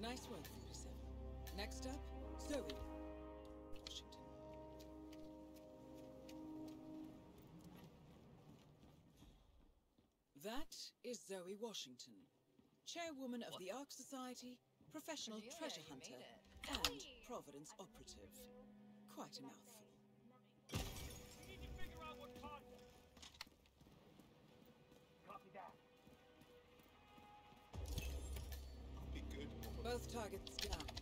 Nice work, 47. Next up, Zoe Washington. That is Zoe Washington, chairwoman of the Ark Society, professional Cordelia, treasure hunter, and Providence operative. Quite a mouthful. Both targets down.